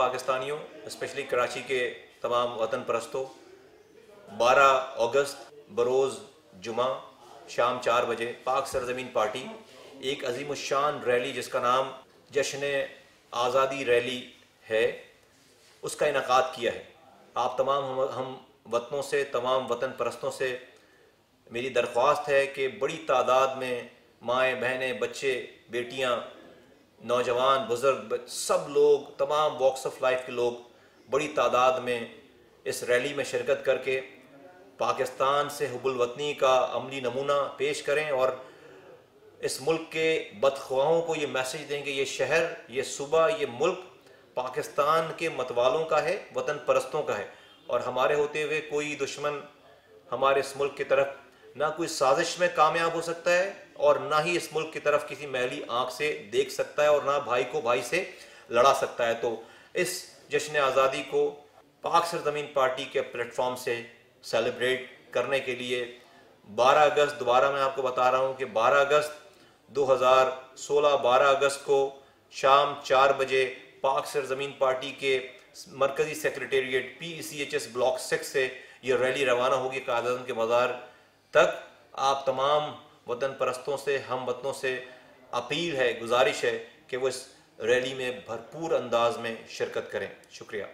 पाकिस्तानियों स्पेशली कराची के तमाम वतन परस्तों 12 अगस्त बरोज़ जुमा शाम चार बजे पाक सरजमीन पार्टी एक अजीम शान रैली जिसका नाम जश्न आज़ादी रैली है उसका इनका किया है। आप तमाम हम, हम वतनों से तमाम वतन परस्तों से मेरी दरख्वास्त है कि बड़ी तादाद में माएँ बहनें बच्चे बेटियाँ नौजवान, बुज़ुर्ग सब लोग, तमाम वॉक्स ऑफ़ लाइफ के लोग बड़ी तादाद में इस रैली में शिरकत करके पाकिस्तान से हबुलवतनी का अमली नमूना पेश करें और इस मुल्क के बदख्वाहों को ये मैसेज दें कि ये शहर, ये सुबह ये मुल्क पाकिस्तान के मतवालों का है, वतन परस्तों का है। और हमारे होते हुए कोई दुश्मन हमारे इस मुल्क की तरफ़ ना कोई साजिश में कामयाब हो सकता है और ना ही इस मुल्क की तरफ़ किसी मैली आँख से देख सकता है और ना भाई को भाई से लड़ा सकता है। तो इस जश्न आज़ादी को पाक सरजमीन पार्टी के प्लेटफॉर्म से सेलिब्रेट करने के लिए 12 अगस्त, दोबारा मैं आपको बता रहा हूँ कि 12 अगस्त 2016 12 अगस्त को शाम चार बजे पाक सरजमीन पार्टी के मरकज़ी secretariat P C H S block six से यह रैली रवाना होगी। कायद के बाज़ार तक आप तमाम वतन परस्तों से हम वतनों से अपील है, गुजारिश है कि वो इस रैली में भरपूर अंदाज में शिरकत करें। शुक्रिया।